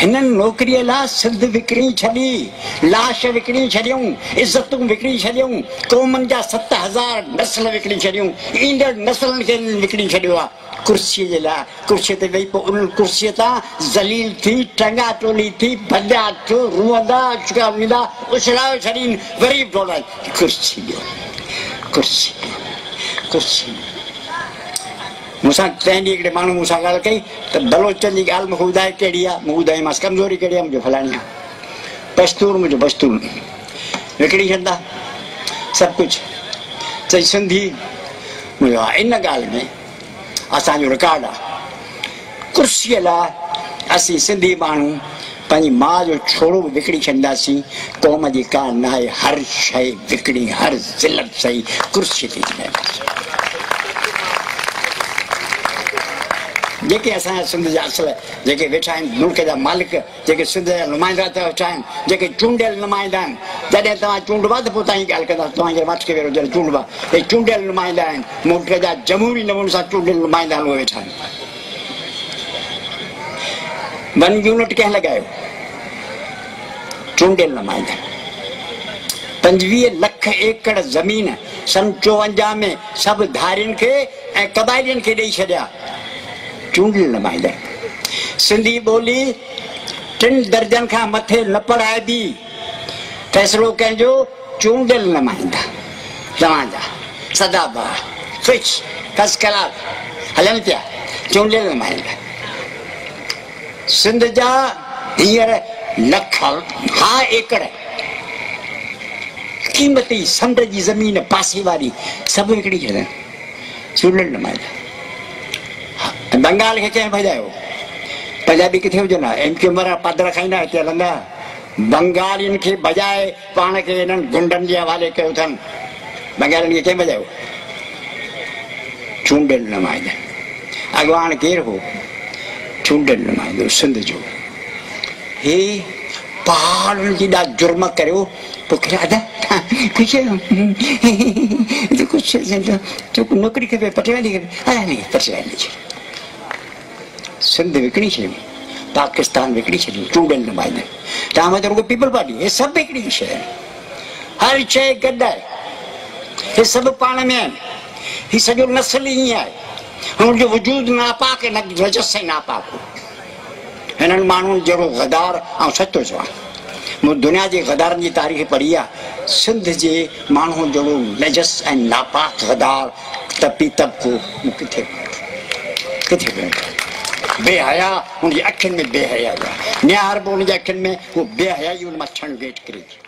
हिननि नौकिरीअ लाश विकिणी छॾियूं क़ौमनि जा सत हज़ार नसल विकिणी छॾियूं ईंदड़ नसलनि खे विकिणी छॾियो आहे कुर्सीअ जे लाइ कुर्सीअ ते वेही पोइ उन कुर्सीअ तां ज़लील थी भॼिया थियो वेंदा उछलाए छॾीनि मूंसां कंहिं ॾींहुं हिकिड़े माण्हू मूंसां ॻाल्हि कई त बलोचन जी ॻाल्हि मूंखे ॿुधाए कहिड़ी आहे मूं ॿुधाई कमज़ोरी कहिड़ी आहे मुंहिंजो फलाणी आहे पस्तूर मुंहिंजो पस्तूर विकिणी छॾंदा सभु कुझु चई सिंधी मुंहिंजो आहे इन ॻाल्हि में असांजो रिकॉड आहे कुर्सीअ लाइ असीं सिंधी माण्हू पंहिंजी माउ जो छोड़ो बि विकिणी छॾींदासीं क़ौम जी का न आहे हर शइ विकिणी हर सही कुर्सी थी जेके असांजा सिंध जा असल जेके वेठा आहिनि मुल्क जा मालिक जेके सिंध जा नुमाइंदा था वेठा आहिनि जेके चूंडियल नुमाइंदा आहिनि जॾहिं तव्हां चूंडबा त पोइ तव्हां ॻाल्हि कंदा तव्हांजे मथे वेरो जॾहिं चूंडबा हे चूंडियल नुमाइंदा आहिनि मुल्क जा जमूरी नमूने सां चूंडियल नुमाइंदा आहिनि उहे वेठा आहिनि वन यूनिट कंहिं लॻायो चूंडियल नुमाइंदा पंजवीह लख एकड़ ज़मीन सन चोवंजाह में सभु धारियुनि खे ऐं क़बाइलियुनि खे ॾेई छॾिया चूंडी लमाइंदा आहिनि सिंधी ॿोली टिनि दर्जनि खां मथे न पढ़ाइबी फ़ैसिलो कंहिंजो चूंडियल लमाईंदा तव्हांजा सदा बहार स्विच फर्स्ट क्लास हलनि पिया चूंडियल लमाईंदा सिंध जा हींअर लख हा एकड़ क़ीमती समुंड जी ज़मीन पासे वारी सभु हिकिड़ी चवंदा चूंडियल बंगाल खे कंहिंजायो पंजाबी किथे हुजे न पादर खाईंदा हिते हलंदा बंगालियुनि खे बजाए पाण खे जे हवाले कयो अथनि बंगालियुनि खे कंहिं बजायो चूंडाईंदा अॻवान केरु हो चूंडाईंदो नौकिरी सिंध विकिणी छी पाकिस्तान विकिणी छी स्टूडेंट नुमाइंदे ता मतलब को पीपल पार्टी ये सब हिकिड़ी छे हर छे गॾु आहे हे सभु पाण में ही सजो नस्ल ही है हम जो वजूद नापाक ऐं वजह से नापाक हो इन माण्हुनि जहिड़ो गदार ऐं सच थो तो चवां दुनिया जे गदार जी तारीख़ पढ़ी आ सिंध जे मानू जहिड़ो नजस ए नापाक गदार तपी तबिको किथे किथे पियो बेहया उनकी अखिन में बेहया न्यार बोन अखिन में वो बेहया ही उन मच्छण गेट करेगी